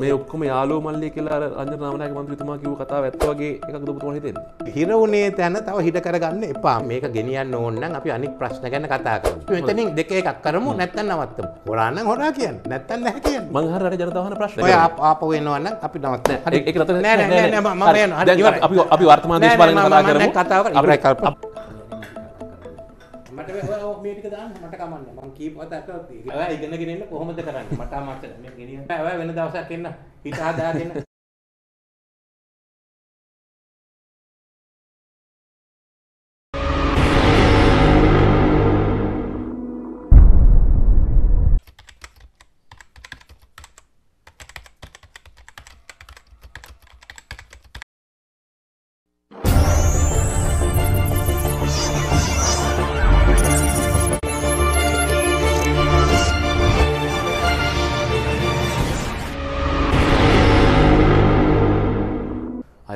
මේ ඔක්කොම යාලෝ මල්ලි කියලා රංජන නාමනායක මන්ත්‍රීතුමා කිව්ව කතාව ඇත්ත වගේ එකක්ද ඔබතුමාට හිතෙන්නේ? හිර වුණේ තැන තව හිට කරගන්න එපා මේක ගෙනියන්න ඕන නම් අපි අනික් ප්‍රශ්න ගැන කතා කරමු. මෙතනින් දෙක එකක් කරමු නැත්නම් නවත්තමු. හොරා නම් හොරා කියන්න. නැත්නම් නැහැ කියන්න. මං අහන රට ජනතාව අහන ප්‍රශ්න. ඔය ආප- ආපහු එනවා නම් අපි නෑ නෑ නෑ නෑ දැන් ඉවරයි. අපි වර්තමාන නෑ, නෑ, කතා කතාව මට ඔය මේ ටික දාන්න මට කමන්නේ. මං කීප වතාවක් ඔයා ඉගෙනගෙන ඉන්න කොහොමද කරන්නේ? මට මට මේ ගෙනියන්න. ඔයා වෙන දවසක් එන්න. හිත හදාගෙන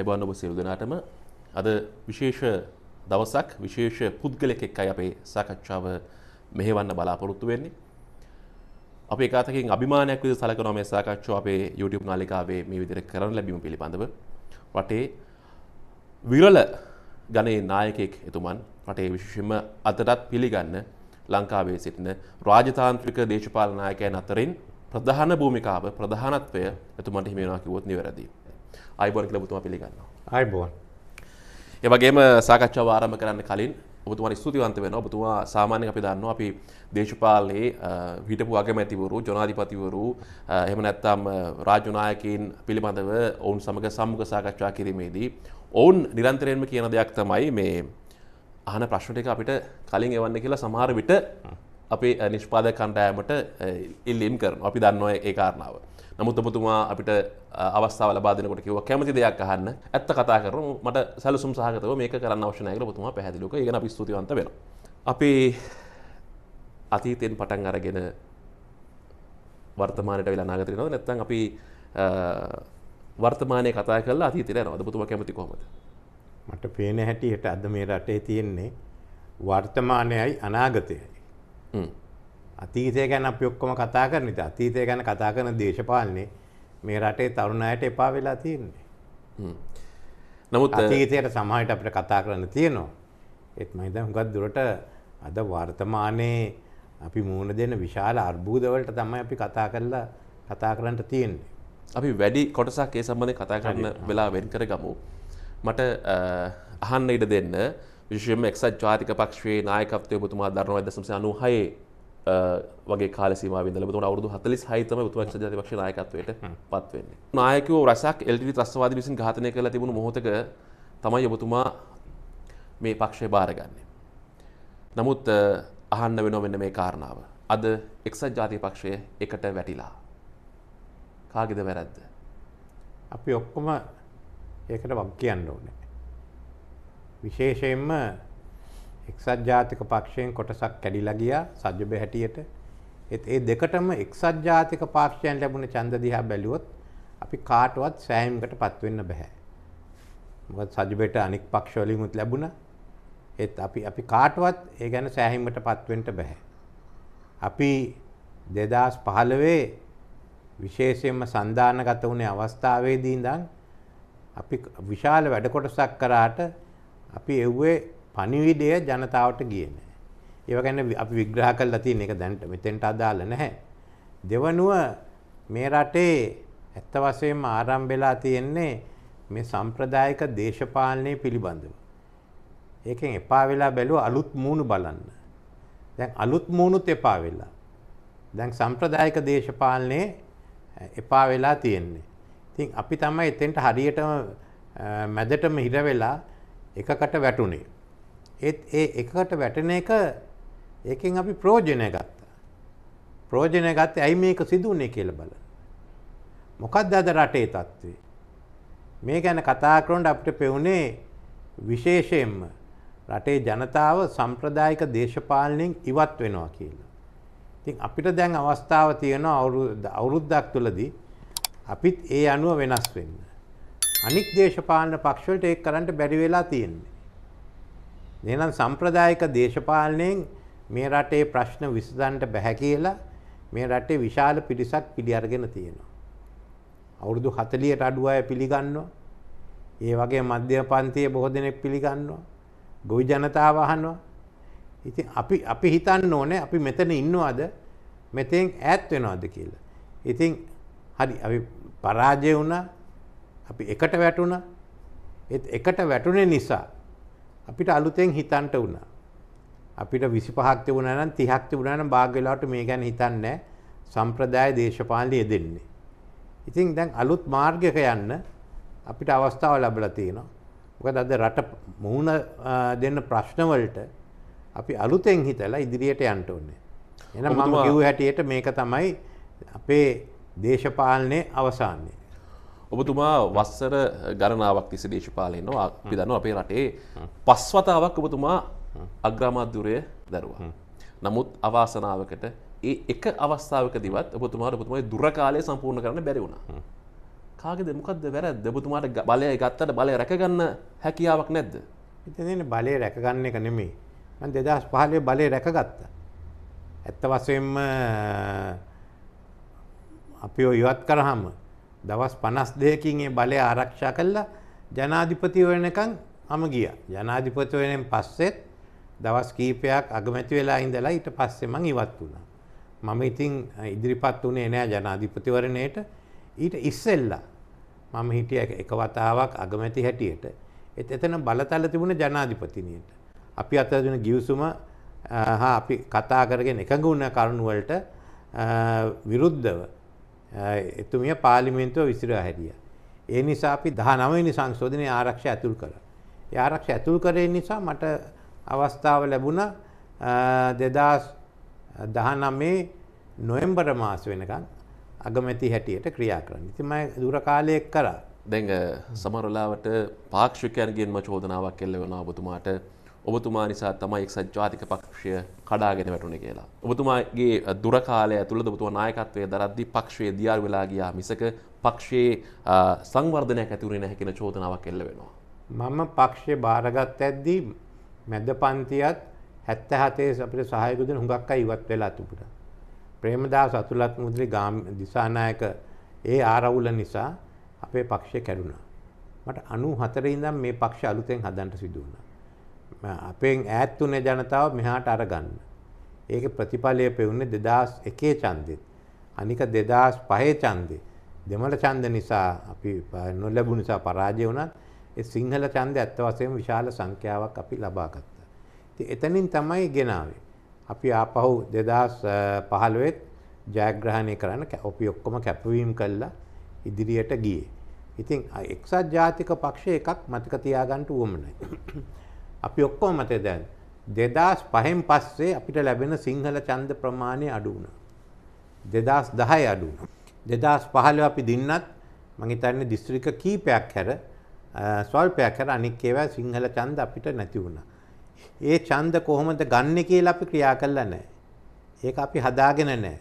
අයිබාන්න ඔබ සියලු දෙනාටම අද විශේෂ දවසක් විශේෂ පුද්ගලෙක් එක්කයි අපේ සාකච්ඡාව මෙහෙවන්න බලාපොරොත්තු වෙන්නේ. අපේ කාතකින් අභිමානයක් විදිහට සලකනවා මේ සාකච්ඡාව අපේ YouTube නාලිකාවේ මේ විදිහට කරන්න ලැබීම පිළිබඳව. රටේ විරල ගණයේ නායකයෙක් එතුමන් රටේ විශේෂයෙන්ම අදටත් පිළිගන්න ලංකාවේ සිටින රාජතාන්ත්‍රික දේශපාලන නායකයන් අතරින් ප්‍රධාන භූමිකාව ප්‍රධානත්වය එතුමන්ට හිමි වෙනවා කිව්වොත් නිවැරදියි. අයිබෝන් කියලා ඔබතුමා පිළිගන්නවා. ආයිබෝන් ඒ වගේම සාකච්ඡාව ආරම්භ කරන්න කලින් ඔබතුමාට ස්තුතිවන්ත වෙනවා. ඔබතුමා සාමාන්‍යයෙන් අපි දන්නවා අපි දේශපාලනයේ හිටපු අගමැතිවරු, ජනාධිපතිවරු එහෙම නැත්නම් රාජ්‍ය නායකයින් පිළිබඳව ඔවුන් සමග සම්මුඛ සාකච්ඡා කිරීමේදී ඔවුන් නිරන්තරයෙන්ම කියන දෙයක් තමයි මේ අහන ප්‍රශ්න ටික අපිට කලින් එවන්න කියලා සමහර විට අපේ නිෂ්පාදක කණ්ඩායමට ඉල්ලීම් කරනවා. අපි දන්නවා ඒ කාරණාව. නමුත් ඔබතුමා අපිට අවස්ථාව ලබා දෙනකොට කිව්වා කැමති දෙයක් අහන්න. ඇත්ත කතා කරමු. මට සැලසුම් සහගතව මේක කරන්න අවශ්‍ය නැහැ කියලා ඔබතුමා පැහැදිලිව කළා. ඒ ගැන අපි ස්තුතිවන්ත වෙනවා. අපි අතීතයෙන් පටන් අරගෙන වර්තමානයට වෙලා අනාගතයට යනවද නැත්නම් අපි වර්තමානයේ කතා කරලා අතීතයට යනවද? ඔබතුමා කැමති කොහොමද? මට පේන හැටියට අද මේ රටේ තියෙන්නේ වර්තමානයයි අනාගතයයි. අතීතය ගැන අපි ඔක්කොම කතා කරන ඉතින් අතීතය ගැන කතා කරන දේශපාලනේ මේ රටේ තරුණ අයට එපා වෙලා තියෙන්නේ. නමුත් අතීතයට සමහරට අපිට කතා කරන්න තියෙනවා. ඒත් මම හිතන්නේ හුඟක් දුරට අද වර්තමානයේ අපි මුහුණ දෙන විශාල අර්බුද වලට තමයි අපි කතා කරලා කතා කරන්න තියෙන්නේ. අපි වැඩි කොටසක් ඒ සම්බන්ධයෙන් කතා කරන්න වෙලා වෙන් කරගමු. මට අහන්න ඉඩ දෙන්න විශේෂයෙන්ම එක්සත් ජාතික පක්ෂයේ නායකත්වය ඔබතුමා දරනවා 1996 අ, වගේ කාල සීමාවෙ ඉඳලා ඔබතුමාට අවුරුදු 46 තමයි ඔබතුමා එක්සත් ජාතික පක්ෂයේ නායකත්වයට පත් වෙන්නේ. නායකයෝ රසක් එල්ටීටී ත්‍රස්තවාදී විසින් ඝාතනය කරලා තිබුණු මොහොතක තමයි ඔබතුමා මේ පක්ෂය බාරගන්නේ. නමුත් අහන්න වෙනවා මෙන්න මේ කාරණාව. අද එක්සත් ජාතික පක්ෂය එකට වැටිලා. කාගේද වැරද්ද? අපි ඔක්කොම ඒකට වක් කියන්න ඕනේ. විශේෂයෙන්ම එක්සත් ජාතික පක්ෂයෙන් කොටසක් කැඩිලා ගියා සජ්ජබ හැටියට. ඒත් ඒ දෙකටම එක්සත් ජාතික පක්ෂයන් ලැබුණ ඡන්ද දිහා බැලුවොත් අපි කාටවත් සෑහීමකටපත් වෙන්න බෑ. මොකද සජ්ජබට අනික් පක්ෂ වලින් උත් ලැබුණා. ඒත් අපි අපි කාටවත් ඒ ගැන සෑහීමකටපත් වෙන්න බෑ. අපි 2015 විශේෂයෙන්ම සන්ධානගත වුණේ අවස්ථාවේදී ඉඳන් අපි විශාල වැඩ කොටසක් කරාට අපි එව්වේ පණිවිඩය ජනතාවට ගියේ නැහැ. ඒව ගැන වි- අපි විග්‍රහ කරලා තියෙන එක දැන්ට මෙතෙන්ට අදාළ නැහැ. දෙවනුව මේ රටේ ඇත්ත වශයෙන්ම ආරම්භ වෙලා තියෙන්නේ මේ සම්ප්‍රදායික දේශපාලනය පිළිබඳව. ඒකෙන් එපා වෙලා බැලුව අලුත් මූණු බලන්න. දැන් අලුත් මූණුත් එපා වෙලා. දැන් සම්ප්‍රදායික දේශපාලනයේ එපා වෙලා තියෙන්නේ. ඉතින් අපි තමයි එතෙන්ට හරියටම අ, මැදටම හිර වෙලා එකකට වැටුනේ. ඒත් ඒ එකකට වැටෙන එක ඒකෙන් අපි ප්‍රයෝජනය ගත්තා. ප්‍රයෝජනය ගත්තේ ඇයි මේක සිදු වුනේ කියලා බලන්න. මොකක්ද අද රටේ තත්ත්වය? මේ ගැන කතා කරනකොට අපිට පෙවුනේ විශේෂයෙන්ම රටේ ජනතාව සම්ප්‍රදායික දේශපාලනයෙන් ඉවත් වෙනවා කියලා. ඉතින් අපිට දැන් අවස්ථාව තියෙනවා අවුරුද්ද අවුරුද්දක් තුළදී අපිත් ඒ අනුව වෙනස් වෙන්න. අනික් දේශපාලන පක්ෂවලට ඒක කරන්න බැරි වෙලා තියෙන්නේ. එහෙනම් සම්ප්‍රදායික දේශපාලනයෙන් මේ රටේ ප්‍රශ්න විසඳන්න බැහැ කියලා මේ රටේ විශාල පිරිසක් පිළි අරගෙන තියෙනවා. අවුරුදු හතලියට අඩු අය පිළිගන්නවා. ඒ වගේ මධ්‍යම පන්තියේ බොහෝ දෙනෙක් පිළිගන්නවා. ගොවි ජනතාව අහනවා. ඉතින් අපි අපි හිතන්න ඕනේ අපි මෙතන ඉන්නවද මෙතෙන් ඈත් වෙනවද කියලා. ඉතින් හරි අපි පරාජය වුණා අපි එකට වැටුණා ඒත් එකට වැටුනේ නිසා අපිට අලුතෙන් හිතන්ට වුණා. අපිට 25ක් තිබුණා නම් 30ක් තිබුණා නම් භාග වෙලාවට මේ ගැන හිතන්නේ. සම්ප්‍රදාය දේශපාලනය යෙදෙන්නේ. ඉතින් දැන් අලුත් මාර්ගයක යන්න අපිට අවස්ථාව ලැබලා තියෙනවා. මොකද අද රට මුහුණ දෙන්න ප්‍රශ්න වලට අපි අලුතෙන් හිතලා ඉදිරියට යන්න ඕනේ. එහෙනම් මම කිව්ව හැටියට මේක තමයි අපේ දේශපාලනයේ අවසානය. ඔබතුමා වස්සර ගණනාවක් තිස්ස දේශපාලයනවා අපි දන්න අපේ රටේ පස්වතාවක් ඔබතුමා අග්‍රාමාධ්‍යුරය දරුවා. නමුත් අවාසනාවකට ඒ එක අවස්ථාවක දිවත් ඔබතුමාට ඔබතුමයි දුරකාලය සම්පූර්ණ කරන්න බැරි වුණා. කාගෙද මොකක්ද වැරද්ද ඔබතුමාට බලය ගත්තට බලය රැකගන්න හැකියාවක් නැද්ද. ඉතින් බලය රැකගන්න එක නෙමෙයි. මම 2015 බලය රැකගත්තා. ඇත්ත වශයෙන්ම අපි ඉවත් කරාම දවස් 52කින් ඒ බලය ආරක්ෂා කළා ජනාධිපති වෙනකන් මම ගියා. ජනාධිපති වෙනෙන් පස්සෙත් දවස් කීපයක් අගමැති වෙලා ඉඳලා ඊට පස්සේ මම ඉවත් වුණා. මම ඉතින් ඉදිරිපත් වුණේ නෑ ජනාධිපතිවරණයට. ඊට ඉස්සෙල්ලා මම හිටිය එක වතාවක් අගමැති හැටියට. එතන බලතල තිබුණ ජනාධිපතිනියට. අපි අතර දෙන ගිවිසුම හා අපි කතා කරගෙන එකඟ වුණ කරුණු වලට විරුද්ධව එතුමිය පාර්ලිමේන්තුව විසිරා හැරියා. ඒ නිසා අපි 19 වෙනි සංශෝධනයේ ආරක්ෂ ඇතුල් කළා. ඒ ආරක්ෂ ඇතුල් කරේ නිසා මට අවස්ථාව ලැබුණා 2019 නොවැම්බර් මාස වෙනකන් අගමැති හැටියට ක්‍රියා කරන්න. ඉතින් මම දුර කාලයක් කරා. දැන් සමහරලාවට පාක්ෂිකයන්ගෙන්ම චෝදනාවක් එල්ල වෙනවා ඔබතුමාට ඔබතුමා නිසා තමයි එක්සත් ජාතික පක්ෂය කඩාගෙන වැටුණ කියලා. ඔබතුමාගේ දුරකාලය ඇතුළත ඔබතුමා නායකත්වයේ දරද්දී පක්ෂයේ දියාරු වෙලා ගියා මිසක පක්ෂයේ සංවර්ධනයක් ඇති වුණේ නැහැ කියන චෝදනාවක් එල්ල වෙනවා. මම පක්ෂය බාරගත් ඇද්දී මැද පන්තියත් 77 අපිට සහායක දෙන හුඟක් අය ඉවත් වෙලා තිබුණා. ප්‍රේමදාස අතුලත් මුද්‍රි ගාම දිසානායක ඒ ආරවුල නිසා අපේ පක්ෂය කැඩුනා. මට 94 ඉඳන් මේ පක්ෂ අලුතෙන් හදන්න සිදු වුණා. අපෙන් ඈත් වුණේ ජනතාව මෙහාට අරගන්න. ඒක ප්‍රතිඵලය පෙවුනේ 2001 ඡන්දෙත්. අනික 2005 ඡන්දේ. දෙමළ ඡන්ද නිසා අපි නොලැබුණ නිසා පරාජය වුණත් ඒ සිංහල ඡන්ද ඇත්ත වශයෙන්ම විශාල සංඛ්‍යාවක් අපි ලබා ගත්තා. ඉතින් එතනින් තමයි ගෙනාවේ. අපි ආපහු 2015 ජයග්‍රහණය කරන්න අපි ඔක්කොම කැපවීම කළා ඉදිරියට ගියේ. ඉතින් එක්සත් ජාතික පක්ෂය එකක් මතක තියාගන්න උවමනයි. අපි ඔක්කොම මතේ දැන් 2005න් පස්සේ අපිට ලැබෙන සිංහල ඡන්ද ප්‍රමාණය අඩු වුණා. 2010 අඩු වුණා. 2015 අපි දින්නත් මම හිතන්නේ දිස්ත්‍රික්ක කීපයක් හැර ස්වල්පයක් හැර අනික් ඒවා සිංහල ඡන්ද අපිට නැති වුණා. ඒ ඡන්ද කොහොමද ගන්නෙ කියලා අපි ක්‍රියා කළා නැහැ. ඒක අපි හදාගෙන නැහැ.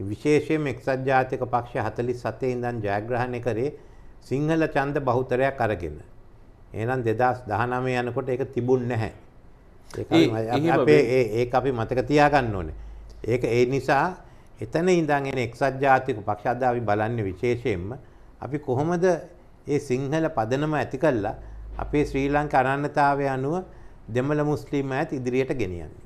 විශේෂයෙන්ම එක්සත් ජාතික පක්ෂ 47 ඉඳන් ජයග්‍රහණය කරේ සිංහල ඡන්ද බහුතරයක් අරගෙන. එහෙනම් 2019 යනකොට ඒක තිබුණ නැහැ. ඒක අපේ ඒක අපි මතක තියාගන්න ඕනේ. ඒක ඒ නිසා එතන ඉඳන් එන එක්සත් ජාතික පක්ෂ අද අපි බලන්නේ විශේෂයෙන්ම අපි කොහොමද ඒ සිංහල පදනම ඇති කළා අපේ ශ්‍රී ලංකා අනන්‍යතාවය අනුව දෙමළ මුස්ලිම් අයත් ඉදිරියට ගෙනියන්නේ.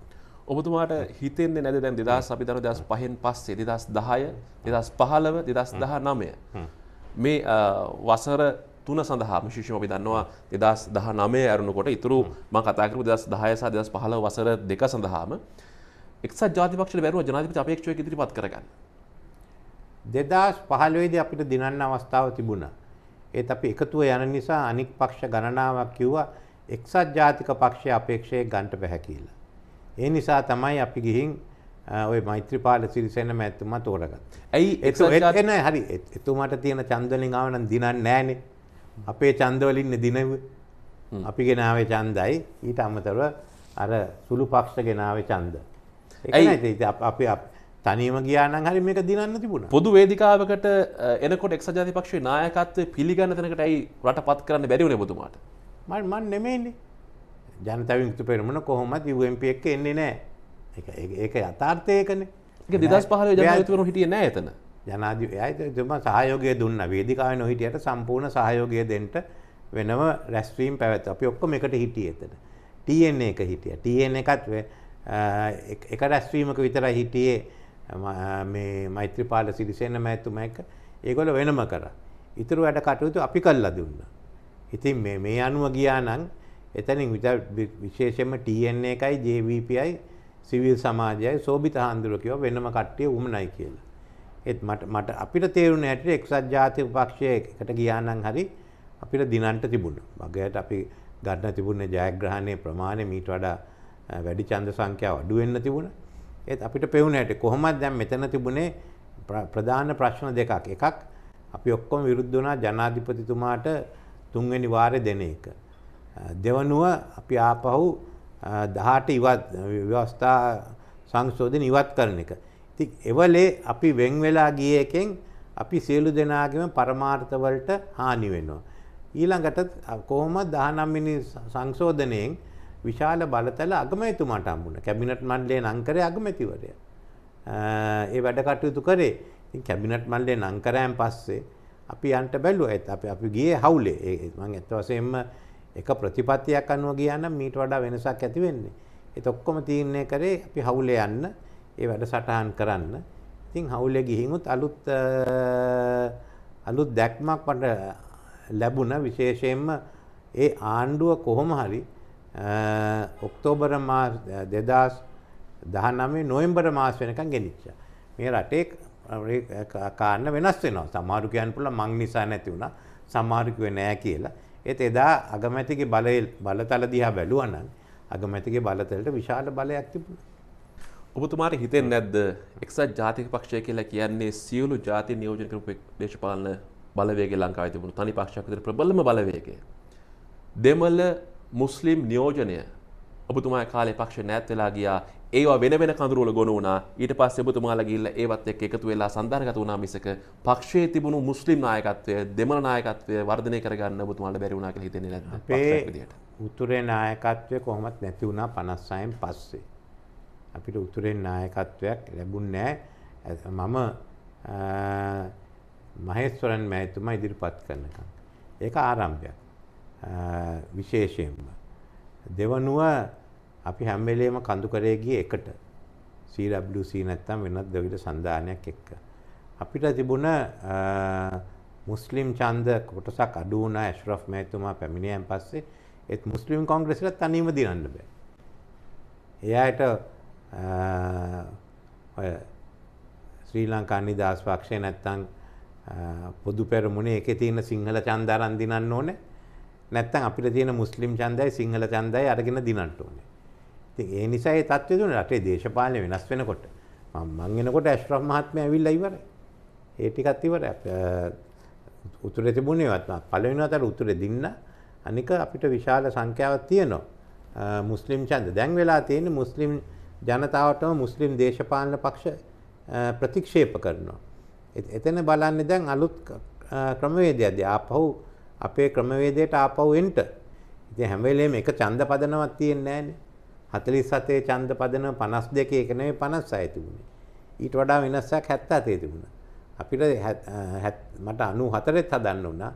ඔබතුමාට හිතෙන්නේ නැද දැන් 2000 අපි දන්නවා 2005න් පස්සේ 2010 2015 2019 මේ වසර තුන සඳහා විශේෂම අපි දන්නවා දෙදස් දහ නමය ඇරුණුකොට ඉතුරු ම කතාකරු දස් දහයසා දෙදස් පහල වසර දෙක සඳහාම එක්සත් ජාතිපක්ෂ බැරුව ජනාධිපති අපේක්ෂය ඉදිරිපත් කරගන්න. දෙදස් පහලවේද අපිට දිනන්න අවස්ථාව තිබුණා. ඒත් අපි එකතුව යන නිසා අනික් පක්ෂ ගණනාවක් කිව්වා එක්සත් ජාතික පක්ෂය අපේක්ෂය ගන්ට බැහැ කියලා. ඒ නිසා තමයි අපි ගිහින් ඔය මෛත්‍රපාල සිරිසෙන මැත්තුමා තෝරගත්. ඇයි එන හරි එතුමාට තියෙන චන්දලින් ආවනම් දිනන්න නෑනේ අපේ චන්දවලින් දිනව අපි ගෙනාවේ චන්දයි ඊට අමතරව අර සුළු පක්ෂ ගෙනාවේ චන්ද. ඒකයි අපි තනීම ගියානම් හරි මේක දිනන්න තිබුණා. පොදු වේදිකාවකට එනකොට එක්සත් ජාතිපක්ෂයේ නායකත්වය පිළිගන්න තැනකට ඇයි රට පත් කරන්න බැරි වුණේ ඔබතුමාට? මම මන් නෙමෙයිනේ. ජනතා විමුක්ති පෙරමුණ කොහොමද UMP එක්ක එන්නේ නැහැ. ඒක ඒක යථාර්ථය ඒකනේ. ඒක 2015 ජනාධිපතිවරු හිටියේ නැහැ එතන. ජනාධිපතිතුම සහයෝගය දුන්න වේදිකාවේ නොහිටියට සම්පූර්ණ සහයෝගය දෙන්න වෙනම රැස්වීම් පැවැත්වුවා. අපි ඔක්කොම එකට හිටියේ එතන. TN එක හිටියා. TN එකත් එක රැස්වීමක විතරයි හිටියේ මේ මෛත්‍රීපාල සිරිසේන මහත්තුමා එක්ක. ඒගොල්ලෝ වෙනම කරා. ඉතුරු වැඩ කටයුතු අපි කළා දුන්නා. ඉතින් මේ මේ අනුව ගියා නම් එතනින් විශේෂයෙන්ම TN එකයි JVPයි සිවිල් සමාජයයි සෝබිත හාමුදුරුවෝ කිව්වා වෙනම කට්ටිය උමනයි කියලා. ඒත් මට මට අපිට තේරුණ හැටියට එක්සත් ජාතික පක්ෂය එකට ගියා නම් හරි අපිට දිනන්ට තිබුණා. වගේට අපි ගන්න තිබුණේ ජයග්‍රහණයේ ප්‍රමාණය මීට වඩා වැඩි ඡන්ද සංඛ්‍යාව අඩු වෙන්න තිබුණා. ඒත් අපිට පෙවුණ හැටි කොහොමද දැන් මෙතන තිබුණේ ප්‍රධාන ප්‍රශ්න දෙකක්. එකක් අපි ඔක්කොම විරුද්ධ වුණා ජනාධිපතිතුමාට තුන්වෙනි වාරේ දෙන එක. දෙවනුව අපි ආපහු 18 ඉවත් ව්‍යවස්ථා සංශෝධන ඉවත් කරන එක. ඉතින් එවලේ අපි වෙන් වෙලා ගිය එකෙන් අපි සියලු දෙනාගේම පරමාර්ථ වලට හානි වෙනවා. ඊළඟට කොහොමද 19 වෙනි සංශෝධනයෙන් විශාල බලතල අගමැතිතුමාට හම්බුණා. කැබිනට් මණ්ඩලයේ නම් කරේ අගමැතිවරයා. ඒ වැඩ කටයුතු කරේ. ඉතින් කැබිනට් මණ්ඩලයේ නම් කරාන් පස්සේ අපි යන්ට බැලුවා. ඒත් අපි අපි ගියේ හවුලේ. ඒ මම ඇත්ත වශයෙන්ම එක ප්‍රතිපත්තියක් අනුව ගියා නම් මීට වඩා වෙනසක් ඇති වෙන්නේ. ඒත් ඔක්කොම තීරණය කරේ අපි හවුලේ යන්න, ඒ වැඩසටහන් කරන්න. ඉතින් හවුලේ ගිහින් උත් අලුත් අලුත් දැක්මක් මට ලැබුණා විශේෂයෙන්ම ඒ ආණ්ඩුව කොහොම හරි ඔක්තෝබර් මාස 2019 නොවැම්බර් මාස වෙනකන් ගෙනිච්චා. මේ රටේ කාරණ වෙනස් වෙනවා. සමහරු කියන්න පුළුවන් මං නිසා නැති වුණා. සමහරු කිව්වේ නෑ කියලා. ඒත් එදා අගමැතිගේ බලය බලතල දිහා බැලුවා නම් අගමැතිගේ බලතලට විශාල බලයක් තිබුණා. ඔබතුමාට හිතෙන්නේ නැද්ද? එක්සත් ජාතික පක්ෂය කියලා කියන්නේ සියලු ජාති නියෝජනය කරපු දේශපාලන බලවේගය ලංකාවේ තිබුණු තනි පක්ෂයක් විතර ප්‍රබලම බලවේගය. දෙමළ මුස්ලිම් නියෝජනය ඔබතුමාගේ කාලේ පක්ෂ නැත් වෙලා ගියා. ඒවා වෙන වෙන කඳුරුවල ගොනු වුණා. ඊට පස්සේ ඔබතුමාලා ගිහිල්ලා ඒවත් එක්ක එකතු වෙලා සන්දානගත වුණා මිසක පක්ෂයේ තිබුණු මුස්ලිම් නායකත්වය දෙමළ නායකත්වය වර්ධනය කරගන්න ඔබතුමාලා බැරි වුණා කියලා හිතෙන්නේ නැද්ද? අපේ උතුරේ නායකත්වය කොහොමත් නැති වුණා 56න් පස්සේ අපිට උතුරේ නායකත්වයක් ලැබුණේ නැහැ. මම මහේස්වරන් මෑතුමා ඉදිරිපත් කරනකම් ඒක ආරම්භයක්. විශේෂයෙන්ම. දෙවනුව අපි හැම වෙලේම කඳු කරේ ගියේ එකට. CWC නැත්තම් වෙනත් ද්‍රවිඩ සන්ධානයක් එක්ක. අපිට තිබුණ මුස්ලිම් ඡන්ද කොටසක් අඩු වුණා ඇෂ්රෆ් මහතුමා පැමිණියන් පස්සේ. ඒත් මුස්ලිම් කොංග්‍රසයට තනියම දිනන්න බෑ. එයාට ඔය ශ්‍රී ලංකා නිදහස් පක්ෂය නැත්තම් පොදු පෙරමුණේ එකේ තියෙන සිංහල ඡන්ද අරන් දිනන්න ඕනේ. නැත්තම් අපිට තියෙන මුස්ලිම් ඡන්දයි සිංහල ඡන්දයි අරගෙන දිනන්න ඕනේ. ඉතින් ඒ නිසා ඒ තත්ත්වය දුන්නේ රටේ දේශපාලනය වෙනස් වෙනකොට මම මං එනකොට ඇෂ්රෆ් මහත්මයා ඇවිල්ලා ඉවරයි. ඒ ටිකත් ඉවරයි. උතුරේ තිබුණේවත් පළවෙනි වතාවට උතුරේ දින්න අනික අපිට විශාල සංඛ්‍යාවක් තියෙනවා. මුස්ලිම් ඡන්ද දැන් වෙලා තියෙන්නේ මුස්ලිම් ජනතාවටම මුස්ලිම් දේශපාලන පක්ෂ ප්‍රතික්ෂේප කරනවා. එතන බලන්නේ දැන් අලුත් ක්‍රමවේදයක්ද ආපහු අපේ ක්‍රමවේදයට ආපහු එන්න. ඉතින් හැම වෙලේම එක ඡන්ද පදනමක් තියෙන්නේ නැහනේ. 47 ඡන්ද පදනම 52 එක නෙවෙයි 56 තිබුණේ. ඊට වඩා වෙනසක් 77 තිබුණා. අපිට මට 94ත් හදන්න වුණා.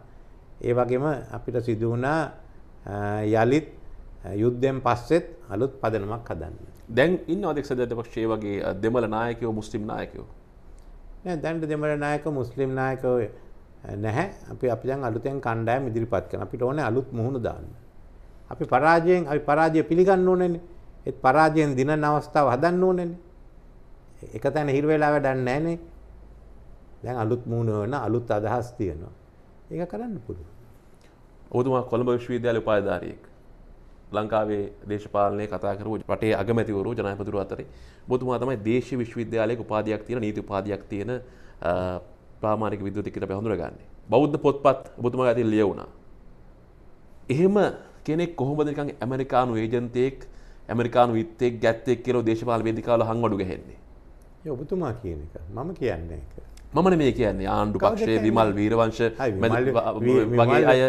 ඒ වගේම අපිට සිදු වුණා යලිත් යුද්ධයෙන් පස්සෙත් අලුත් පදනමක් හදන්න. දැන් ඉන්නවද එක්සත් පක්ෂයේ වගේ දෙමළ නායකයෝ මුස්ලිම් නායකයෝ? නෑ දැන් දෙමළ නායකයෝ මුස්ලිම් නායකයෝ නැහැ. අපි අපි දැන් අලුතෙන් කණ්ඩායම් ඉදිරිපත් කරනවා. අපිට ඕනේ අලුත් මුහුණ දාන්න. අපි පරාජයෙන් අපි පරාජය පිළිගන්න ඕනේනේ. ඒත් පරාජයෙන් දිනන අවස්ථාව හදන්න ඕනේනේ. එක තැන හිර වෙලා වැඩක් නැහනේ. දැන් අලුත් මූණ වෙන අලුත් අදහස් තියෙනවා. ඒක කරන්න පුළුවන්. ඔබතුමා කොළඹ විශ්වවිද්‍යාලයේ උපාධිධාරියෙක්. ලංකාවේ දේශපාලනය කතා කරු රටේ අගමැතිවරු ජනාධිපතිවරු අතරේ ඔබතුමා තමයි දේශීය විශ්වවිද්‍යාලයක උපාධියක් තියෙන නීති උපාධියක් තියෙන ප්‍රාමාණික විද්‍යුතික කියලා අපි හඳුනගන්නේ. බෞද්ධ පොත්පත් ඔබතුමාගේ අතින් ලියවුණා. එහෙම කෙනෙක් කොහොමද නිකන් ඇමරිකානු ඒජන්තයෙක් ඇමරිකානු විත්තෙක් ගැත්තෙක් කියලා දේශපාල වේදිකාවල හංවඩු ගහන්නේ. ඒ ඔබතුමා කියන එක මම කියන්නේ ඒක. මමන මේ කියන්නේ ආණ්ඩු පක්ෂයේ විමල් වීරවංශ වගේ අය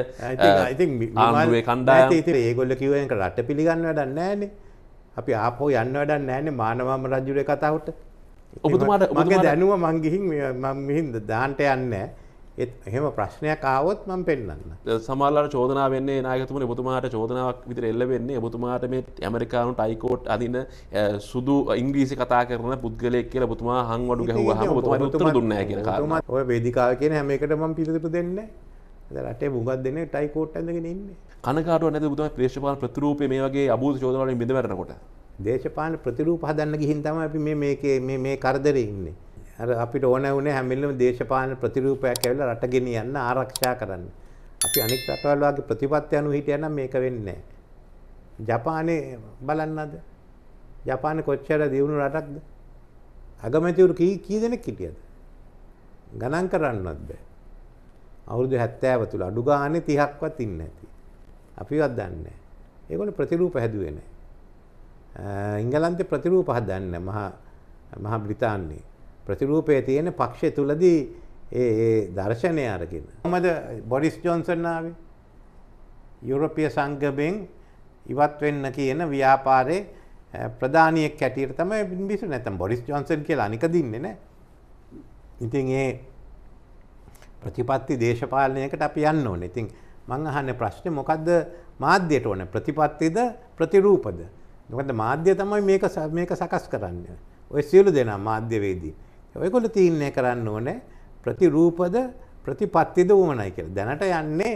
ආණ්ඩුවේ කණ්ඩායම ඒගොල්ල කිව්ව එක රට පිළිගන්න වැඩක් නැහැනේ. අපි ආපහු යන්න වැඩක් නැහැනේ මානවම රජුගේ කතාවට. ඔබතුමාට මගේ දැනුව මං ගිහින් මම මෙහින් දාන්ට යන්න ඒත් එහෙම ප්‍රශ්නයක් ආවොත් මම පෙන්වන්න. සමාල්ලට චෝදනා වෙන්නේ නායකතුමනි ඔබතුමාට චෝදනාවක් විදිහට එල්ල වෙන්නේ ඔබතුමාට මේ ඇමරිකානු ටයිකෝට් අදින සුදු ඉංග්‍රීසි කතා කරන පුද්ගලයෙක් කියලා ඔබතුමා හංවඩු ගැහුවාම ඔබතුමාට උත්තර දුන්නේ නැහැ කියන කාරණා. ඔය වේදිකාව කියන හැම එකට මම පිළිතුරු දෙන්නේ නැහැ. රටේ මුගක් දෙන්නේ ටයි කෝට් ඇඳගෙන ඉන්නේ. කනකාටුවක් නැද්ද ඔබතුමා ප්‍රේක්ෂපාල ප්‍රතිරූපේ මේ වගේ අභූත චෝදනා වලින් බිඳ වැටෙනකොට? දේශපාලන ප්‍රතිරූප හදන්න ගිහින් තමයි අපි මේ මේකේ මේ මේ කරදරේ ඉන්නේ. අර අපිට ඕන වුණේ හැම වෙලෙම දේශපාලන ප්‍රතිරූපයක් ඇවිල්ලා රට ගෙනියන්න ආරක්ෂා කරන්න. අපි අනික් රටවල් වගේ ප්‍රතිපත්ති අනුව හිටියනම් මේක වෙන්නේ නැහැ. ජපානේ බලන්නද? ජපානේ කොච්චර දියුණු රටක්ද? අගමැතිවරු කී කී දෙනෙක් හිටියද? ගණන් කරන්නවත් බෑ. අවුරුදු 70 තුල අඩු ගානේ 30ක්වත් ඉන්නේ නැති. අපිවත් දන්නේ නැහැ. ඒගොල්ලෝ ප්‍රතිරූප හැදුවේ නැහැ. ඉංගලන්තේ ප්‍රතිරූප හදන්න මහා මහා බ්‍රිතාන්‍යයේ ප්‍රතිරූපයේ තියෙන පක්ෂය තුලදී ඒ ඒ දර්ශනය අරගෙන කොහමද බොරිස් ජොන්සන් ආවේ යුරෝපීය සංගමයෙන් ඉවත් වෙන්න කියන ව්‍යාපාරයේ ප්‍රධානියෙක් හැටියට තමයි බින්බිසු නැත්නම් බොරිස් ජොන්සන් කියලා අනික දින්නේ නැහැ. ඉතින් ඒ ප්‍රතිපත්ති දේශපාලනයකට අපි යන්න ඕනේ. ඉතින් මං අහන්නේ ප්‍රශ්නේ මොකද්ද මාධ්‍යයට ඕනේ ප්‍රතිපත්තිද ප්‍රතිරූපද? මොකද මාධ්‍ය තමයි මේක ස- මේක සකස් කරන්නේ. ඔය සියලු දෙනා මාධ්‍යවේදී. ඔයගොල්ලෝ තීරණය කරන්න ඕනේ ප්‍රතිරූපද ප්‍රතිපත්තිද වුමනයි කියලා. දැනට යන්නේ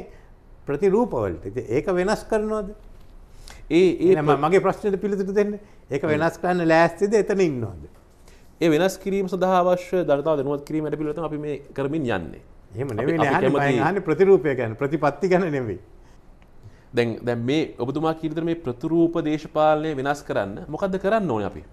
ප්‍රතිරූප වලට. ඉතින් ඒක වෙනස් කරනවද? ඒ මගේ ප්‍රශ්නෙට පිළිතුරු දෙන්න. ඒක වෙනස් කරන්න ලෑස්තිද එතන ඉන්නවද? ඒ වෙනස් කිරීම සඳහා අවශ්‍ය දරතාව දැනුවත් කිරීම වැඩ පිළිවෙල තමයි අපි මේ කරමින් යන්නේ. එහෙම නෙවෙයි ප්‍රතිරූපය ගැන ප්‍රතිපත්ති ගැන නෙවෙයි. දැන් දැන් මේ ඔබතුමා විදිහට මේ ප්‍රතිරූප දේශපාලනය වෙනස් කරන්න මොකද්ද කරන්න ඕනේ අපි?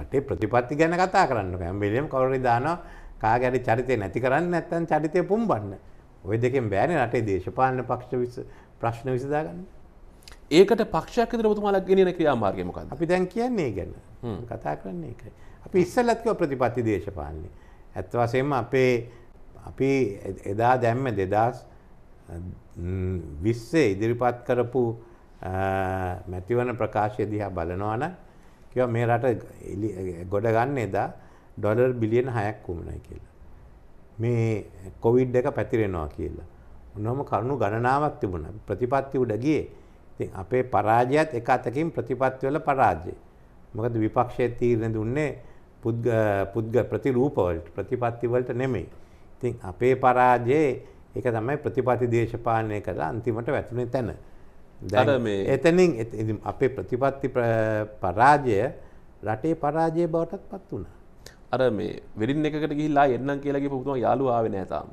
රටේ ප්‍රතිපත්ති ගැන කතා කරන්න වෙලෙම කවුරු හරි දානවා කාගේ හරි චරිතය නැති කරන්න නැත්නම් චරිතය පුම්බන්න. ওই දෙකෙන් බෑනේ රටේ දේශපාලන පක්ෂ ප්‍රශ්න විසඳාගන්න. ඒකට පක්ෂයක් ගෙනියන ක්‍රියාමාර්ගය මොකද්ද? අපි දැන් කියන්නේ ගැන. කතා කරන්නේ ඒකයි. අපි ඉස්සෙල්ලත් කිව්වා ප්‍රතිපත්ති දේශපාලනේ. ඇත්ත වශයෙන්ම අපේ අපි එදා දැම්ම 2020 ඉදිරිපත් කරපු අ, මැතිවරණ ප්‍රකාශය දිහා බලනවා නම් කිව්වා මේ රට එලි- ගොඩ ගන්න එදා ඩොලර් බිලියන 6ක් වුණයි කියලා. මේ කොවිඩ් එක පැතිරෙනවා කියලා. උනොම කරුණු ගණනාවක් තිබුණා. ප්‍රතිපත්ති උඩ ගියේ. ඉතින් අපේ පරාජයත් එක අතකින් ප්‍රතිපත්ති වල පරාජය. මොකද විපක්ෂයේ තීරණ දුන්නේ පුද්ග පුද්ග ප්‍රතිරූප වලට ප්‍රතිපත්ති වලට නෙමෙයි. ඉතින් අපේ පරාජයේ ඒක තමයි ප්‍රතිපත්ති දේශපාලනය කරලා අන්තිමට වැටුනේ තැන. එතනින් අපේ ප්‍රතිපත්ති ප්‍ර- පරාජය රටේ පරාජය බවටත් පත් වුණා. අර මේ වෙඩින් එකකට ගිහිල්ලා එන්නම් කියලා කිව්ව ඔබතුමා යාළුවා ආවේ නැහැ තාම.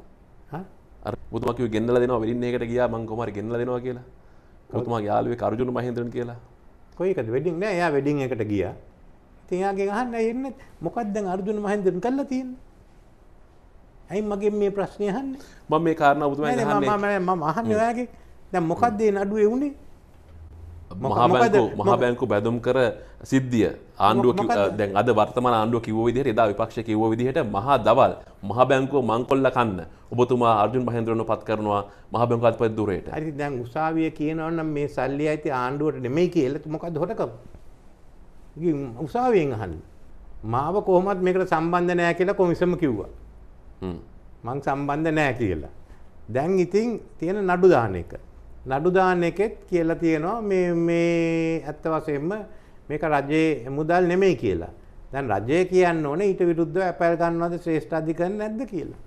හා? අර ඔබතුමා කිව්වේ ගෙන්නලා දෙනවා වෙඩින් එකකට ගියා මං කොහොම හරි ගෙන්නලා දෙනවා කියලා. ඔබතුමාගේ යාළුවෙක් අර්ජුන මහේන්ද්‍රන් කියලා. කොයි එකද වෙඩින් නෑ එයා වෙඩින් එකට ගියා. ඉතින් එයාගෙන් අහන්න එන්නේ මොකක්ද අර්ජුන මහෙන්ද්‍රන් කරලා තියෙන්නේ? ඇයි මගෙන් මේ ප්‍රශ්නේ අහන්නේ? මම මේ කාරණා නෑ නෑ, අහන්නේ ඔයාගෙන් දැන් මොකක්ද මේ නඩුවේ උනේ? මොක- මහා බැංකු මොකද- මහා බැංකු බැදුම් කර සිද්ධිය ආණ්ඩුව කිව්- මොකද? දැන් අද වර්තමාන ආණ්ඩුව කිව්ව විදිහට එදා විපක්ෂ කිව්ව විදිහට මහා දවල් මහා බැංකුව මංකොල්ල කන්න ඔබතුමා අර්ජුන් මහේන්ද්‍රන්ව පත් කරනවා මහා බැංකුව අධිපති ධුරයට. හරි දැන් උසාවිය කියනවා නම් මේ සල්ලි ඇති ආණ්ඩුවට නෙමෙයි කියලා මොකද්ද හොරකම? ඉතින් උසාවියෙන් අහන්නේ. මාව කොහොමත් මේකට සම්බන්ධ නෑ කියලා කොමිසම කිව්වා. මං සම්බන්ධ නෑ කියලා. දැන් ඉතින් තියෙන නඩු දාන එක. නඩු දාන එකෙත් කියලා තියෙනවා මේ ඇත්ත වශයෙන්ම මේක රජයේ මුදල් නෙමෙයි කියලා. දැන් රජය කියන්න ඕනේ ඊට විරුද්ධව ඇපල් ගන්නවද ශ්‍රේෂ්ඨ අධිකරණ නැද්ද කියලා.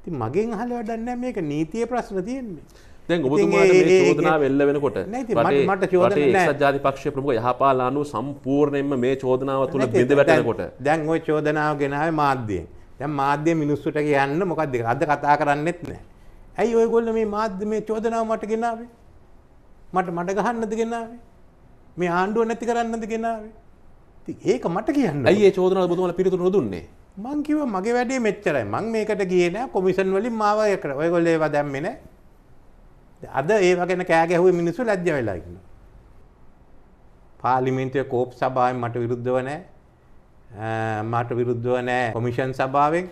ඉතින් මගෙන් අහලා වැඩක් නැහැ මේක නීතියේ ප්‍රශ්න තියෙන්නේ. දැන් ඔබතුමාට මේ චෝදනාව එල්ල වෙනකොට මට- මට චෝදනා රටේ නෑ. එක්සත් ජාතික පක්ෂයේ ප්‍රමුඛ යහපාල ආණ්ඩුව සම්පූර්ණයෙන්ම මේ චෝදනාව නැති- බිඳ වැටෙනකොට දැන් ওই චෝදනාව ගෙනාවේ මාධ්‍යයෙන්. දැන් මාධ්‍ය මිනිස්සුට කියන්න මොකද්ද අද කතා කරන්නෙත් නැහැ. ඇයි ඔයගොල්ලෝ මේ මාධ්‍ය මේ චෝදනාව මට ගෙනාවේ? මට මඩ ගහන්නද ගෙනාවේ? මේ ආණ්ඩුව නැති කරන්නද ගෙනාවේ? ඉතින් ඒක මට කියන්න. ඇයි ඒ චෝදනාව ඔබතුමාලා පිළිතුරු නොදුන්නේ මං කිව්වා මගේ වැඩේ මෙච්චරයි. මං මේකට ගියේ නෑ කොමිෂන් වලින් මාව එකට. ඔයගොල්ලෝ ඒවා දැම්මේ නෑ. අද ඒව ගැන කෑ ගැහුවේ මිනිස්සු ලැජ්ජ වෙලා ඉන්නවා. පාර්ලිමේන්තුවේ කෝප් සභාවෙන් මට විරුද්ධව නෑ. අ, මට විරුද්ධව නෑ කොමිෂන් සභාවෙන්.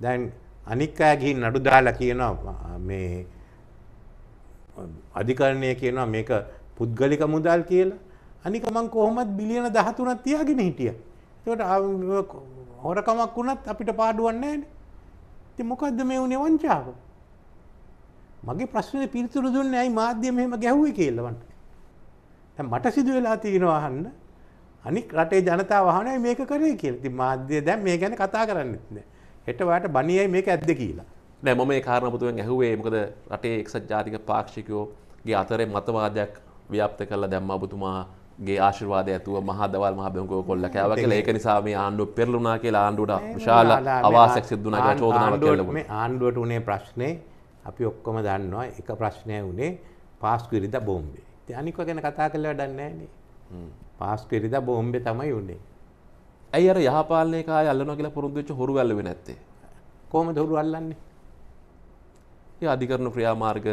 දැන් අනික් අය ගිහින් නඩු දාලා කියනවා මේ අධිකරණය කියනවා මේක පුද්ගලික මුදල් කියලා. අනික මං කොහොමත් බිලියන 13ක් තියාගෙන හිටියා. ඒකට හොරකමක් වුණත් අපිට පාඩුවන්නේ ති මොකක්ද මේ වුණේ වංචාව මගේ ප්‍රශ්නය පිරිතුරු දුන්න ඇයි මාධ්‍ය මෙහෙම ගැහ්වේ කියලවන්ට මට සිදු වෙලා තියෙනවා අහන්න අනික් රටේ ජනතාව වහනයි මේක කරේ? කියලා. ති මාධ්‍ය දැන් මේ ගැන කතා කරන්නෙත්න හෙට වාට බනියයි මේක ඇද්ද? කියලා. නෑ මම මේ කාරණපුතුවෙන් ඇහුවේ මොකද රටේ එක්සත් ජාතික පාක්ෂිකයෝගේ අතරේ මතවාදයක් ව්‍යාප්ත කරලා දැම්ම ඔබතුමාගේ ආශිර්වාදය ඇතුව මහා දවල් මහ බැංකුව කොල්ල කෑව කියලා. ඒක නිසා මේ ආණ්ඩුව පෙරළුණා කියලා ආණ්ඩුවට විශාල අවාසයක් සිද්ධ වුණා කියලා චෝදනාවක් කියලා මේ ආණ්ඩුවට උනේ ප්‍රශ්නේ අපි ඔක්කොම දන්නවා. එක ප්‍රශ්නය වුණේ පාස්කු ඉරිදා බෝම්බේ. ඉතින් අනික ගැන කතා කරලා වැඩක් නැහැ නේ. පාස්කු ඉරිදා බෝම්බේ තමයි උනේ. ඇයි අර යහපාලනයේ කාය අල්ලනවා කියලා පුරුදු වෙච්ච හොරු වැල්ලුවේ නැත්තේ? කොහොමද හොරු අල්ලන්නේ? ඒ අධිකරණ ක්‍රියාමාර්ග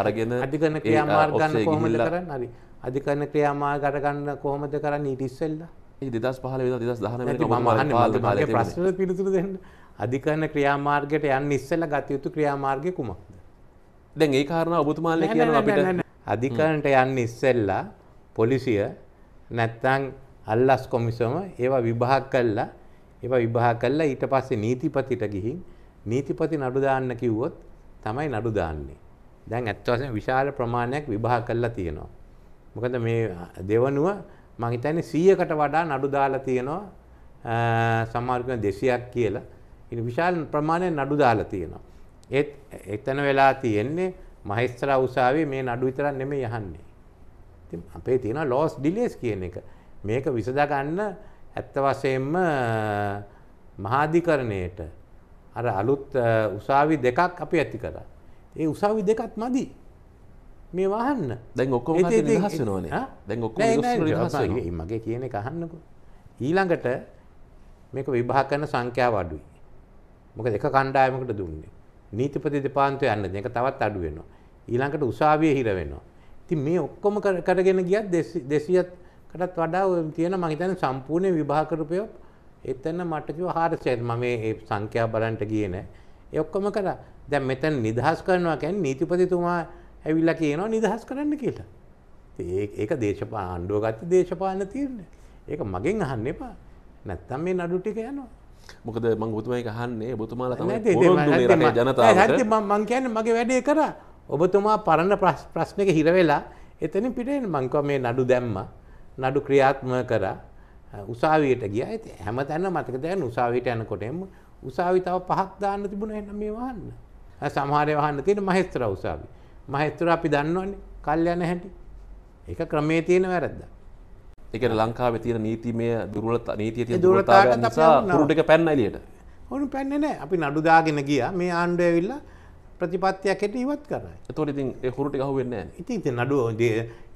අරගෙන අධිකරණ ක්‍රියාමාර්ග ගන්න කොහොමද කරන්නේ? හරි. අධිකරණ ක්‍රියාමාර්ග අරගන්න කොහොමද කරන්නේ ඊට ඉස්සෙල්ලා? ඒ 2015 වෙනදා 2019 වෙනිදා මම ප්‍රශ්නෙට පිළිතුරු දෙන්න. අධිකරණ ක්‍රියාමාර්ගයට යන්න ඉස්සෙල්ලා ගත යුතු ක්‍රියාමාර්ගය කුමක්ද? දැන් ඒ කාරණා ඔබතුමාලේ කියනවා අපිට අධිකරණට යන්න ඉස්සෙල්ලා පොලිසිය නැත්තම් අල්ලස් කොමිසම ඒවා විභාග කළා ඒවා විභාග කළා ඊට පස්සේ නීතිපතිට ගිහින් නීතිපති නඩු දාන්න කිව්වොත් තමයි නඩු දාන්නේ. දැන් ඇත්ත වශයෙන්ම විශාල ප්‍රමාණයක් විභාග කරලා තියෙනවා. මොකද මේ දෙවනුව මම හිතන්නේ 100කට වඩා නඩු දාලා තියෙනවා සමහර කෙනෙක් 200ක් කියලා. ඉතින් විශාල ප්‍රමාණයක් නඩු දාලා තියෙනවා. ඒත් එතන වෙලා තියෙන්නේ මහේස්ත්‍රා උසාවියේ මේ නඩු විතරක් නෙමෙයි අහන්නේ. අපේ තියෙන ලෝස් ඩිලේස් කියන එක. මේක විසඳා ගන්න ඇත්ත වශයෙන්ම මහාධිකරණයට අර අලුත් උසාවි දෙකක් අපි ඇති කරා. ඒ උසාවි දෙකත් මදි. මේ වහන්න. දැන් ඔක්කොම නිදහස් වෙනවනේ. දැන් ඔක්කොම නිදහස් වෙනවා. මගේ කියන එක අහන්නකෝ. ඊළඟට මේක විභාග කරන සංඛ්‍යාව අඩුයි. මොකද එක කණ්ඩායමකට දුන්නේ. නීතිපති දෙපාන්තය යන්න දෙක තවත් අඩු වෙනවා. ඊළඟට උසාවිය හිර වෙනවා. ඉතින් මේ ඔක්කොම කරගෙන ගියත් 200කටත් වඩා තියෙන මම හිතන්නේ සම්පූර්ණ විභාග කරපියෝ එතන මට කිව්ව 400 මම මේ සංඛ්‍යා බලන්න ගියේ නෑ. ඒ ඔක්කොම කරා. දැන් මෙතන නිදහස් කරනවා කියන්නේ නීතිපතිතුමා ඇවිල්ලා කියනවා නිදහස් කරන්න කියලා. ඒක දේශපාලන ආණ්ඩුව ගත්ත දේශපාලන තීරණය. ඒක මගෙන් අහන්න එපා. නැත්තම් මේ නඩු ටික යනවා. මොකද මං ඔබතුමායි අහන්නේ ජනතාවට. හරි මං කියන්නේ මගේ වැඩේ කරා. ඔබතුමා පරණ ප්‍රශ්නයක හිර වෙලා එතනින් පිට එන්න මං නඩු දැම්මා. නඩු ක්‍රියාත්මක කරා. උසාවියට ගියා. ඉතින් හැමතැනම මතක තියාගන්න උසාවියට යනකොට එම්ම උසාවි තව පහක් දාන්න තිබුණා එහෙනම් මේ වහන්න. සමහරේ වහන්න තියෙන මහේස්ත්‍රා උසාවි. මහේස්ත්‍රා අපි දන්නවනේ කල්යන හැටි. ඒක ක්‍රමයේ තියෙන වැරද්දක්. ඒක ලංකාවේ තියෙන නීතිමය දුර්වලත නීතිය තියෙන දුර්වලතාවය නිසා කුරුට එක පැන්න එළියට. ඔවුන් පැන්නේ නැහැ. අපි නඩු දාගෙන ගියා. මේ ආණ්ඩුව ඇවිල්ලා ප්‍රතිපත්තියක් හැට ඉවත් කරා. එතකොට ඉතින් ඒ කුරු ටික අහුවෙන්නේ නැහැ. ඉතින් ඉතින් නඩුව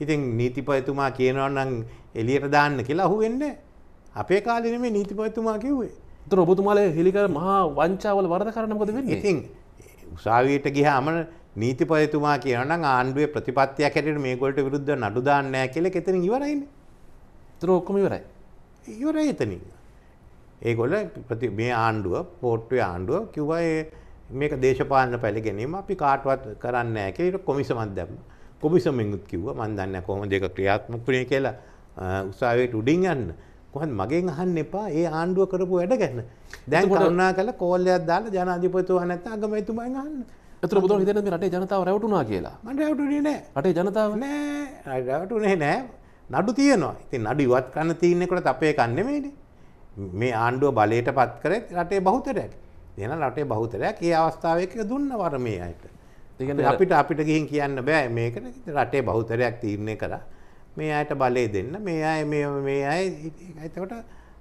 ඉතින් නීතිපතිතුමා කියනවා නම් එළියට දාන්න කියලා අහුවෙන්නේ අපේ කාලේ නෙමෙයි නීතිපතිතුමා කිව්වේ. ඒතර ඔබතුමාලා හෙලිකර මහා වංචාවල වරද කරන්න මොකද වෙන්නේ? ඉතින් උසාවියට ගියාම නීතිපතිතුමා කියනවා නම් ආණ්ඩුවේ ප්‍රතිපත්තියක් හැටියට මේගොල්ලට විරුද්ධව නඩු දාන්න නැහැ කියලා කෙතනින් ඉවරයිනේ. ඒතර ඔක්කොම ඉවරයි. ඉවරයි එතනින්. ඒගොල්ල ප්‍රති මේ ආණ්ඩුව පෝට්ටුවේ ආණ්ඩුව කිව්වා මේක දේශපාලන පැල ගැනීම අපි කාටවත් කරන්නේ නැහැ කියලා කොමිසමක් දැම්මා. කොමිසමෙන්ුත් කිව්වා මම දන්නේ නැහැ කොහොමද ඒක ක්‍රියාත්මක වුනේ කියලා උසාවියට උඩින් යන්න. කොහොමද මගෙන් අහන්න එපා ඒ ආණ්ඩුව කරපු වැඩ ගැන. දැන් කරුණා කළා කෝල් එකක් දාලා ජනාධිපතිතුමා නැත්නම් අගමැතිතුමෙන් අහන්න. එතකොට ඔබතුමා හිතන්නේ රටේ ජනතාව රැවටුණා කියලා? මම රැවටුනේ නැහැ. රටේ ජනතාව නෑ රැවටුනේ නැහැ. නඩු තියෙනවා. ඉතින් නඩු ඉවත් කරන්න තියෙනකොට අපේ කන් නෙමෙයිනේ. මේ ආණ්ඩුව බලයට පත් කරේ රටේ බහුතරයක්. එන රටේ බහුතරයක් ඒ අවස්ථාවක දුන්න වර මේ අයට. අපිට අපිට ගිහින් කියන්න බෑ මේකට රටේ බහුතරයක් තීරණය කරා. මේ අයට බලය දෙන්න මේ අය මේ අය එතකොට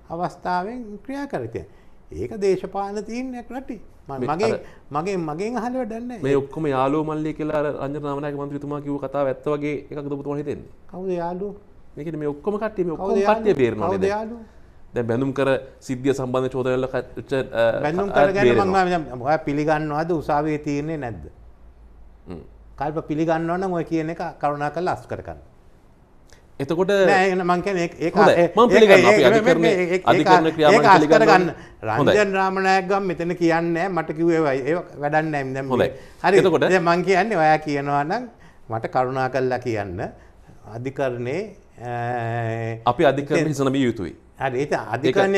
අවස්ථාවෙන් ක්‍රියා කරතිය. ඒක දේශපාලන තීරණයක් රටේ. මගේ මගේ මගෙන් අහල වැඩන්න මේ ඔක්කොම යාලෝ මල්ලි කියලා රංජන නාමනායක මන්ත්‍රීතුමා කිව්ව කතාව ඇත්ත වගේ එකක්ද ඔබතුමාට හිතෙන්නේ? කවුද යාළුවෝ? මේකනේ මේ ඔක්කොම කට්ටිය මේ ඔක්කොම කට්ටිය යාළුවෝ? දැන් බැඳුම් කර සිද්ධිය සම්බන්ධ චෝදනවල කච්ච බැඳුම් කරගෙන මම ඔය පිළිගන්නවද? උසාවියේ තියෙන්නේ නැද්ද? කල්ප පිළිගන්නවා නම් ඔය කියන එක කරුණාකරලා අස්කර ගන්න. එතකොට නෑ මං කියන්නේ ඒක මම පිළිගන්නවා. අපි අධිකරණ අධිකරණ ක්‍රියාමාර්ග පිළිගන්න රංජන් රාමනායක ගම් මෙතන කියන්නේ මට කිව්වේ ඒක වැඩක් නෑ දැන් හරි. එතකොට? දැන් මං කියන්නේ ඔයා කියනවා නම් මට කරුණාකරලා කියන්න. අධිකරණේ අපි අධිකරණ හිසන බිය යුතුයි ඒක අධිකරණය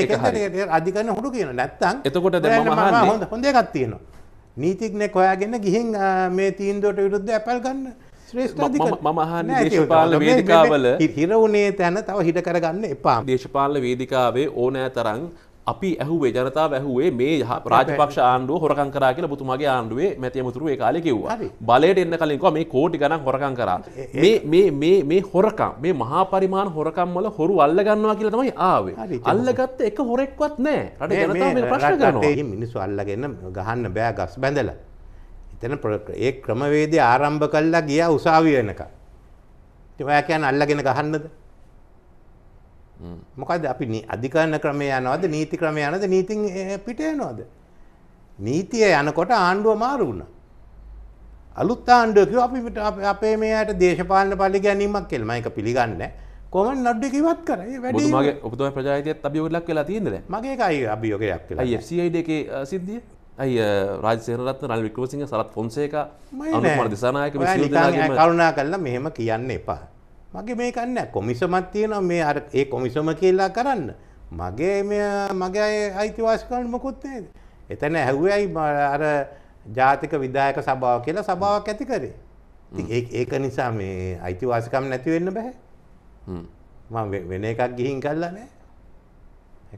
අධිකරණ හුරු. කියන නැත්තම් එතකොට හොඳ හොඳ එකක් තියෙනවා. නීතිඥයෙක් හොයාගෙන ගිහින් මේ තීන්දුවට විරුද්ධව ඇපල් ගන්න. ශ්‍රේෂ්ඨ මම- අධිකරණ. මම අහන්නේ නෑ, ඒක දේශපාලන මේ- මේ- වේදිකාවල- මේ හිර වුණේ තැන තව හිර කරගන්න එපා. දේශපාලන වේදිකාවේ ඕනෑ තරම් අපි ඇහුවේ ජනතාව ඇහුවේ මේ රාජපක්ෂ ආණ්ඩුව හොරකම් කරා කියලා ඔබතුමාගේ ආණ්ඩුවේ මැති ඇමතුරු ඒ කාලේ කිව්වා. බලයට එන්න කලින් කිව්වා මේ කෝටි ගණන් හොරකම් කරා. මේ මේ මේ මේ හොරකම් මේ මහා පරිමාණ හොරකම් වල හොරු අල්ල ගන්නවා කියලා තමයි ආවේ. අල්ලගත්ත එක හොරෙක්වත් නැහැ. රටේ මේ- ජනතාව මේ මේක ප්‍රශ්න කරනවා. රටේ මිනිස්සු අල්ලගෙන ගහන්න බෑ ගස් බැඳලා. එතන ඒ ක්‍රමවේදය ආරම්භ කළා ගියා උසාවිය වෙනකම්. ඉතින් ඔයා කියන්නේ අල්ලගෙන ගහන්නද? මොකද අපි අධිකරණ ක්‍රමය යනවද නීති ක්‍රමය යනවද නීතින් පිට යනවද? නීතිය යනකොට ආණ්ඩුව මාරු වුණා. අලුත් ආණ්ඩුව කිව්වා අපි මෙයාට දේශපාලන පලි ගැනීමක් කියලා මම ඒක පිළිගන්නේ නැහැ. කොහොමද නඩු කිව්වත් කරා. ඒ වැඩේ ඔබතුමාගේ ඔබතුමාගේ ප්‍රජාහිතයත් අභියෝගයක් ලක් වෙලා තියෙන්නේ දැන්. මගේ එකයි අභියෝගයක් කියලා. අයි FCID එකේ සිද්ධිය? අයි රාජ සේනරත්න රනිල් වික්‍රමසිංහ සරත් ෆොන්සේකා නෑ. දිසානායක කරුණා කරලා මෙහෙම කියන්න එපා. මගේ මේක නෑ කොමිසමක් තියෙනවා මේ අර ඒ කොමිසම කියලා කරන්න. මගේ මගේ අයිතිවාසිකම් මොකුත් නේද? එතන ඇහුවයි අර ජාතික විධායක සභාව කියලා සභාවක් ඇති කරේ. ඒක නිසා මේ අයිතිවාසිකම් නැති වෙන්න බෑ. මම වෙන එකක් ගිහින් කළා නෑ.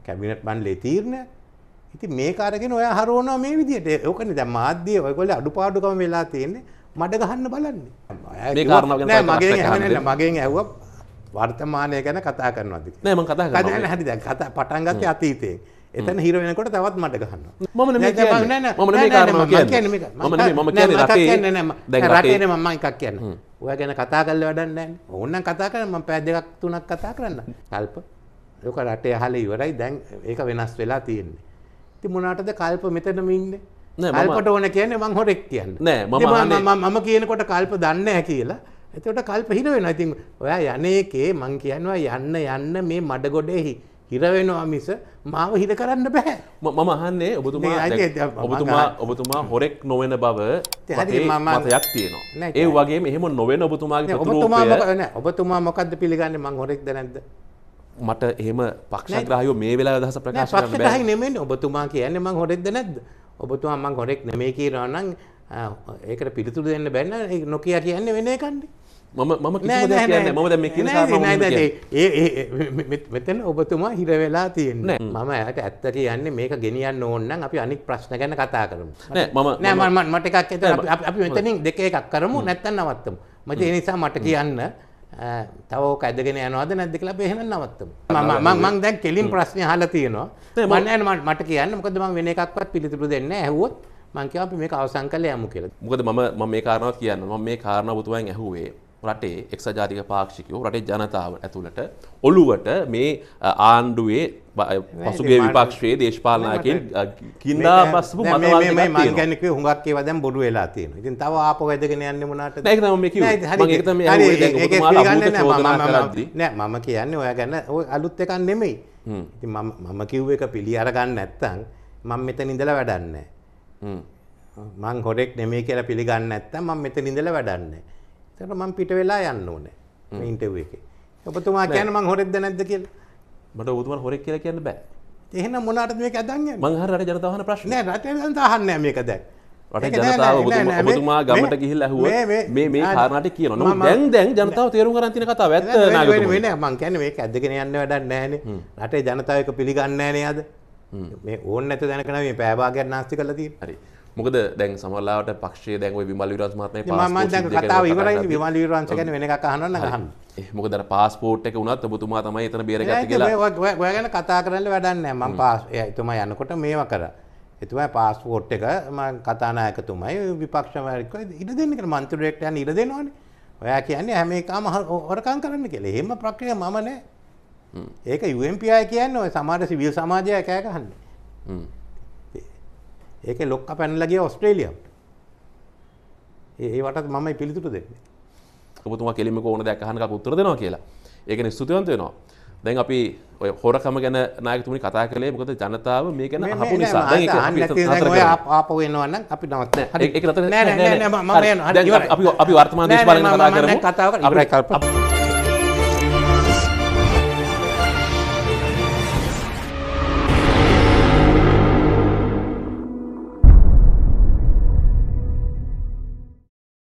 කැබිනට් මණ්ඩලේ තීරණයක්. ඉතින් මේක අරගෙන ඔයා හරවනවා මේ විදිහට. ඕකනේ දැන් මාධ්‍ය ඔයගොල්ලෝ අඩුපාඩුකම වෙලා තියෙන්නේ. මඩ ගහන්න බලන්නේ. මේ නෑ මගෙන් ඇහුවා වර්තමානය ගැන කතා කරනවාද කියලා. නෑ මම කතා හරි දැන් කතා පටන් ගත්තේ අතීතයෙන්. එතන හිර වෙනකොට තවත් මඩ ගහනවා. මම නෙමෙයි නෑ, නෑ, කියන්නේ. නෑ, මම එකක් කියන්නේ. ඔයා ගැන කතා කරලා වැඩක් නැහැ. ඕන්නම් කතා කරන්න මම පැය දෙකක් තුනක් කතා කරන්න. කල්ප. ඒක රටේ අහලා ඉවරයි. දැන් ඒක වෙනස් වෙලා තියෙන්නේ. ඉතින් මොනකටද කල්ප මෙතනම ඉන්නේ? කල්පට ඕන කියන්නේ මං හොරෙක් කියන්නේ. නෑ, මම කියනකොට කල්ප දන්නේ නැහැ කියලා. එතකොට කල්ප හිර වෙනවා. ඉතින් ඔයා යන්නේකේ මං කියනවා යන්න යන්න මේ මඩ ගොඩේ හි- හිර වෙනවා මිස මාව හිර කරන්න බෑ. ම- මම අහන්නේ ඔබතුමා ඔබතුමා. ඔබතුමා හොරෙක් නොවන බව මතයක් තියෙනවා. ඒ වගේම එහෙම නොවන ඔබතුමාගේ ඔබතුමා ඔබතුමා මොකද්ද පිළිගන්නේ මං හොරෙක්ද නැද්ද? මට එහෙම පක්ෂග්‍රාහීව මේ වෙලාවේ අදහස නෑ ප්‍රකාශ නෙමෙයි ඔබතුමා කියන්නේ මං හොරෙක්ද නැද්ද? ඔබතුමා මං හොරෙක් නෙමෙයි කියනවා නම් ඒකට පිළිතුරු දෙන්න බැන්න නොකිය කියන්නේ වෙන එකන්නේ. මම මම මෙතන ඔබතුමා හිර වෙලා තියෙන්නේ. මම එයාට ඇත්ත කියන්නේ මේක ගෙනියන්න ඕන නම් අපි අනික් ප්‍රශ්න ගැන කතා කරමු. මම නෑ මම- මම මට එකක් එතන අපි- මෙතනින් දෙක එකක් කරමු නැත්තම් නවත්තමු. මට ඒ නිසා මට කියන්න තව ඇදගෙන යනවද නැද්ද කියලා අපි එහෙනම් නවත්තමු. මම මම දැන් කෙලින් ප්‍රශ්නේ අහලා තියෙනවා. මම නෑ මට- කියන්න මොකද මම වෙන එකක්වත් පිළිතුරු දෙන්නේ නැහැ. ඇහුවොත් මම කියවා අපි මේක අවසන් කරලා යමු කියලා. මොකද මම මම මේ කාරණාව කියන්න මම මේ කාරණාව ඔබතුමාගෙන් ඇහුවේ රටේ එක්සත් ජාතික පාක්ෂිකයෝ රටේ ජනතාව ඇතුළට ඔළුවට මේ ආණ්ඩුවේ මට- විපක්ෂයේ දේශපාලනයකින් කින්දා මේ- මේ- මේ මං කියන්නේ කිව්වේ හුඟක් ඒවා දැන් බොරු වෙලා තියෙනවා. ඉතින් තව ආපහු වැදගෙන යන්නේ කිව්වේ. නෑ, මම කියන්නේ ඔයා ගැන ඔය අලුත් එකක් නෙමෙයි. මම කිව්ව එක පිළි අරගන්න මෙතන ඉඳලා වැඩක් නැහැ. හ්ම්. මං හොරෙක් නෙමෙයි කියලා පිළිගන්නේ නැත්තම් මම මෙතන ඉඳලා වැඩක් ඒකට මම පිට වෙලා යන්න ඕනේ. මේ ඉන්ටර්විව් එකේ. ඔබතුමා කියන්නේ මං හොරෙක්ද නැද්ද කියලා. මට ඔබතුමාට හොරෙක් කියලා කියන්න බෑ. අදන් යන්නේ? මං අහන රටේ ජනතාව අහන ප්‍රශ්න. රටේ දැන් අහන්නේ නෑ මේක දැන්. රටේ ජනතාව ඔබතුමා- මේ- ගමට ගිහිල්ලා ඇහුවොත් මේ- මේ මේ කාරණාට මම- දැන් දැන් ජනතාව තේරුම් ගන්න තියෙන කතාව ඇත්ත වෙන- මං කියන්නේ මේක ඇදගෙන යන්න වැඩක් නැහැනේ. රටේ ජනතාව එක පිළිගන්නේ අද. මේ ඕන නැත දැනක නෙවෙයි මේ පෑ භාගයක් නාස්ති තියෙන්නේ. හරි. මොකද දැන් සමහරලාවට පක්ෂයේ දැන් විමල් සිද්ධිය ගැන කතාව කරද්දී- විමල් විරවංශ ගැන වෙන අහන්න. ඒ මොකද අර පාස්පෝර්ට් එක උනත් ඔබතුමා තමයි එතන නෑ, බේරගත්තේ ඉතින් කියලා. ඔය- ඔය- ඔය ගැන කතා කරන්න වැඩක් නැහැ. මම පාස් එතුමා යනකොට මේවා කරා. එතුමා පාස්පෝර්ට් එක කතානායකතුමයි විපක්ෂ නායකව ඉඩ දෙන්න කියලා මන්ත්‍රීවරයෙක්ට යන්න ඉඩ දෙනවනේ. ඔයා කියන්නේ හැම එකම හො- හොරකම් කරන්න කියලා. එහෙම ප්‍රක්‍රියා මම නෑ. ඒක UNPI කියන්නේ ඔය සමහර සිවිල් සමාජය කෑ ගහන්නේ. හ්ම්. ඒකේ ලොක්ක පැනලා ගියා ඕස්ට්‍රේලියාවට. ඒ ඒවට මමයි පිළිතුරු දෙන්නේ. ඔබතුමා කෙලින්ම ඕන කප උත්තර දෙනවා කියලා. ඒකනේ ස්තුතිවන්ත වෙනවා. දැන් අපි ඔය හොරකම ගැන නායකතුමනි කතා කළේ මොකද ජනතාව මේ ගැන අහපු නිසා. අපි ආපහු එනවා නම් අපි නවත්ත. ඒක නතර නෑ නෑ මම. යනවා. අපි අපි වර්තමාන දේශපාලන කතා කරමු. ඉවරයි, කල්පනා. අපි-